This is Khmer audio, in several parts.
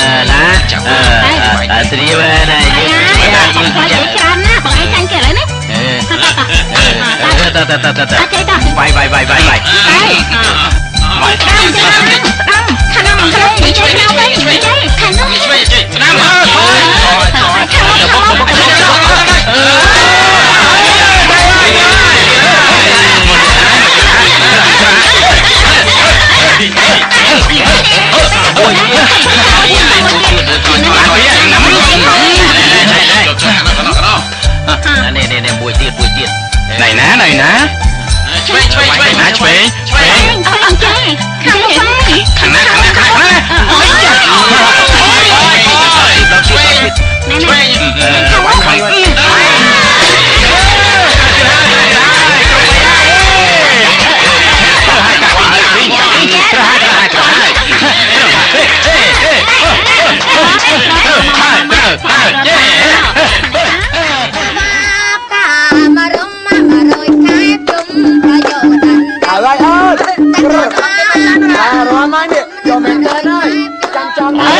ណាអឺស្រីមើលណាយើងយើងយើងច្រើនណាបងឯងចាញ់គេឥឡូវនេះតតតតតបាយបាយបាយបាយបាយបាយខាងខាងខាងមកខាងនេះជួយខ្ញុំវិញខាងនោះជួយជួយតាមមើលខាងនោះ má này nè. Chuế, chuế, chuế Má chuế, chuế Anh trai, không có phải Thằng nè, thằng nè, thằng nè Ôi trời Ôi trời Chuế, chuế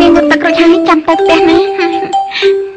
មានទឹករួចហើយចាំទៅផ្ទះណា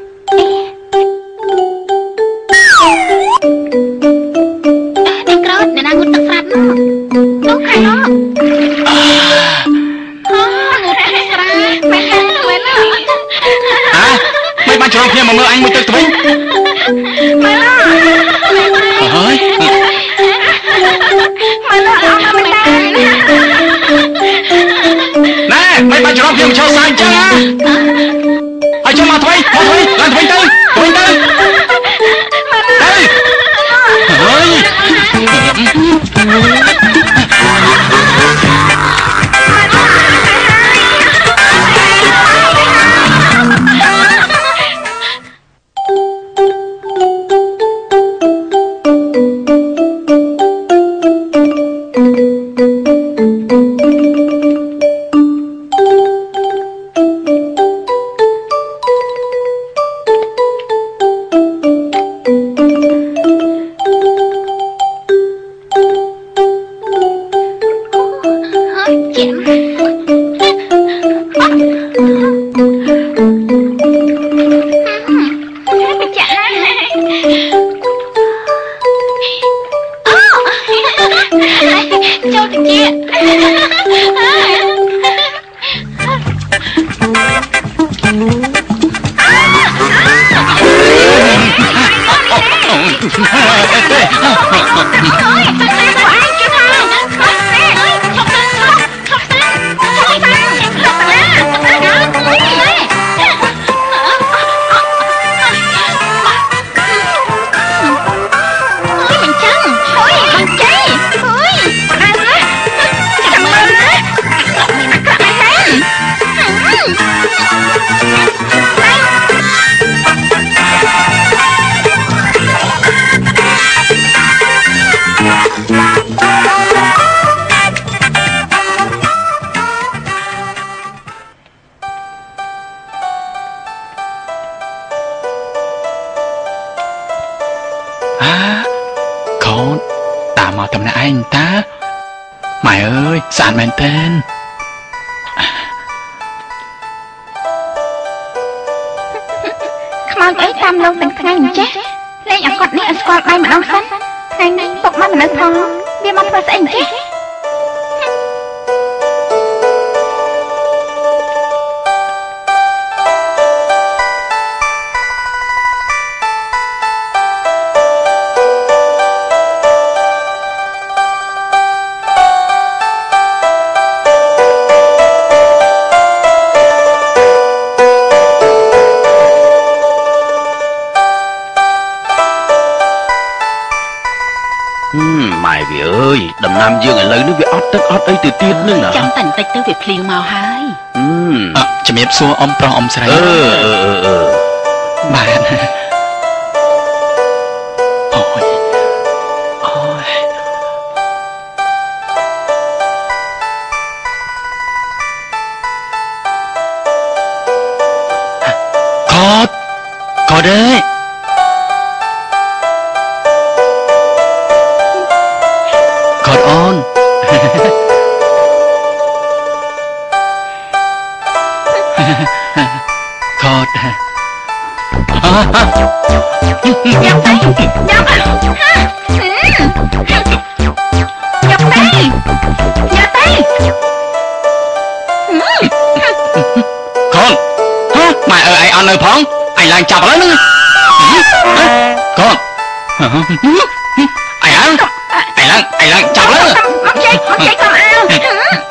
នមែនតើខ្មោចអីតាមលោកទាំងថ្ងៃអញ្ចេះលេងអាកត់នេះឲ្យស្គាល់ដៃម្ដងសិនថ្ងៃនេះពុកមកមិននៅផងវាមកធ្វើស្អីអញ្ចេះ ម៉ែវាអើយដំណាំយើងឥឡូវនេះវាអត់ទឹកអត់អីទៅទៀតនឹងណាចាំតែបន្តិចទៅវាភ្លៀងមកហើយអឺអឺជំរាបសួរអ៊ំប្រុសអ៊ំស្រីអឺអឺអឺអឺបាទអូយអូយកូតកូតអើ Thôi Hả? Dọc tay Dọc Dọc tay Dọc tay Con Hả? Mày ơi ai ăn ơi phong? Anh làng anh lắm Con Ai ăn? Ai làng Ai làng chạp lắm Không chạy Không chạy con ăn.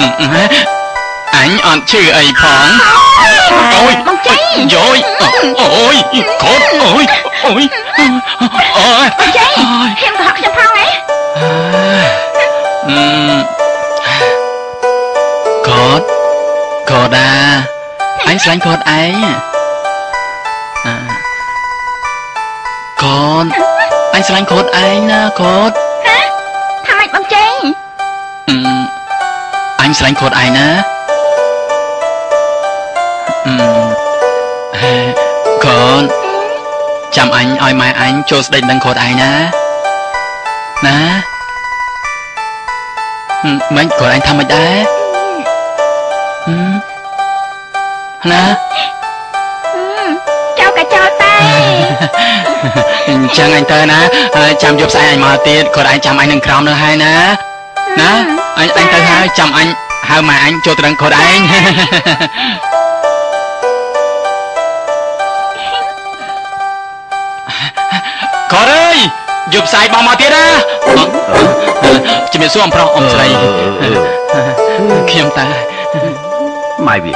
អញអត់ឈឺអីផងអូយមកចេញយោយអូយកូនអូយអូយអូយមកចេញខ្ញុំទៅហកខ្ញុំផងហ៎អឺកូនកូនដាអញស្លាញ់កូនឯងអឺកូនអញស្លាញ់កូនឯងណាកូនថាម៉េចបងចេញ អឺអញស្រឡាញ់កូនឯងណាអឺហេកូនចាំអញឲ្យម៉ែអញចូលស្ដីនឹងកូនឯងណាណាហឹមមិនកូនឯងថាមិនដែរហឹមណាចៅកាចោលតែអញ្ចឹងអញទៅណាហើយចាំយប់ស្អែកអញមកទៀតកូនឯងចាំអញនឹងក្រោមនៅហើយណាណា អញអញទៅហើយចាំអញហៅម៉ែអញចូលទៅនឹងកូនឯងកូនអើយយប់ស្អែកបងមកទៀតណាជំរាបសួរអំប្រុសអ៊ំស្រីខ្ញុំទៅម៉ែវា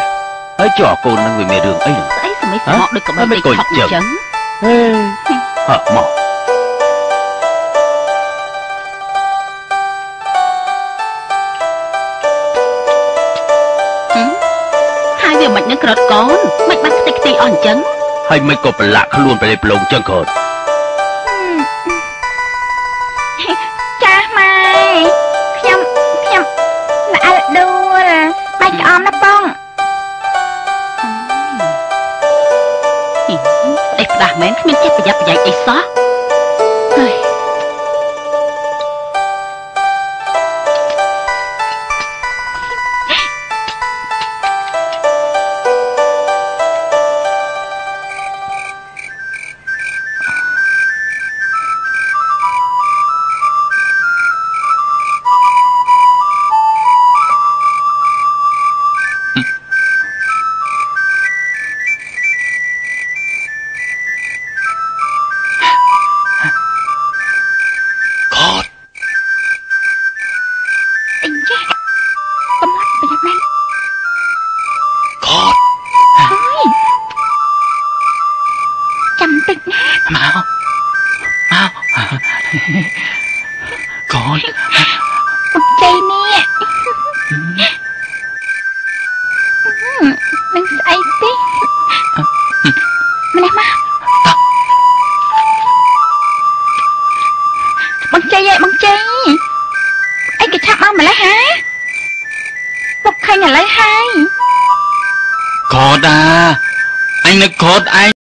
ហើយចុះកូននឹងវាមានរឿងអីនឹងស្អីសមីស្មោកដូចកបិលពេកខកអញ្ចឹងហ៎មក យវាមិននឹងក្រត់កូនមិនបាត់ខ្ទេចខ្ទីអស់អញ្ចឹងហើយមិនក៏ប្រឡាក់ខ្លួនប្រលេប្រឡងចឹងកូនចាស់ម៉ែខ្ញុំខ្ញុំល្អិលដួលបាច់ក្អមណាបងអេផ្ដាស់មែនគ្មានចិត្តប្រយ័ត្នប្រយែងអីសោះហើយ